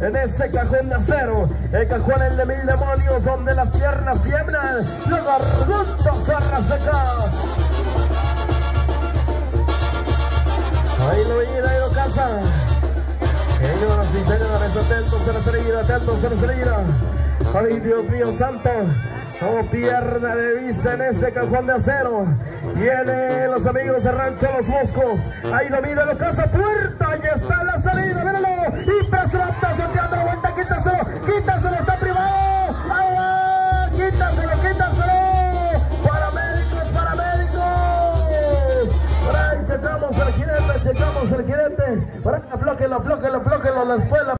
en ese cajón de acero. El cajón el de mil demonios donde las piernas tiemblan, la garganta zarra seca. Ahí lo viene, ahí lo casa. Señoras y señores, atentos a la salida, atentos a la salida. Ay, Dios mío santo. No pierda de vista en ese cajón de acero. Vienen los amigos de Rancho Los Moscos. Ahí lo mira, lo casa puerta. Ahí está la salida. Míralo. Impresionante. Sorteando la vuelta. Quítaselo. Quítaselo. Está privado. ¡Agua! Quítaselo. Quítaselo. Paramédicos. Paramédicos. Por ahí checamos el jinete. Checamos el jinete. Por ahí aflóquenlo. Aflóquenlo. Aflóquenlo. La espuela. Eh,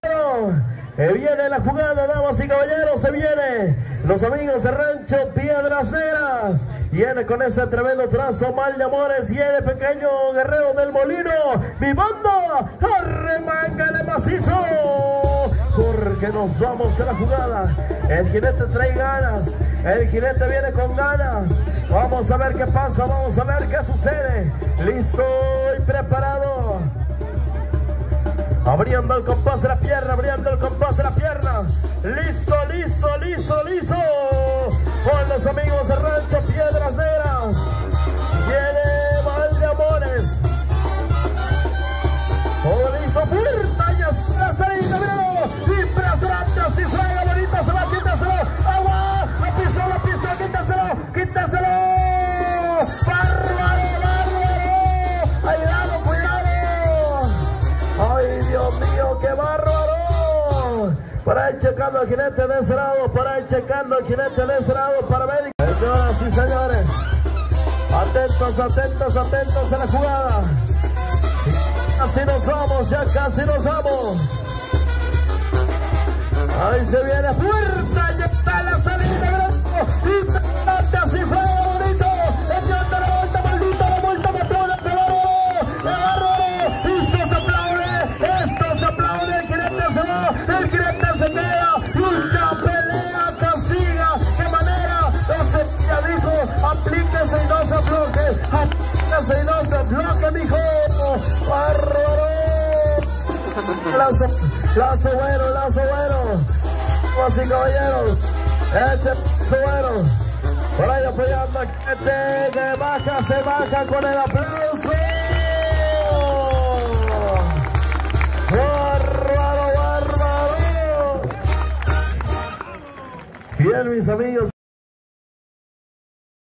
viene la jugada, damas y caballeros, se viene los amigos de Rancho Piedras Negras. Viene con ese tremendo trazo, mal de amores, viene pequeño guerrero del molino, mi banda, macizo. Porque nos vamos de la jugada. El jinete trae ganas, el jinete viene con ganas. Vamos a ver qué pasa, vamos a ver qué sucede. Listo y preparado. Abriendo el compás de la pierna, Para ir checando al jinete de ese lado, para ir checando al jinete de ese lado, para ver. Señoras y señores, atentos, atentos, atentos a la jugada. Casi nos vamos, ya casi nos vamos. Ahí se viene puerta, Lazo, lazo bueno, lazo bueno. Y caballeros, este lazo bueno. Por ahí apoyando a gente que baja, se baja con el aplauso. ¡Bárbaro, bárbaro! Bien, mis amigos.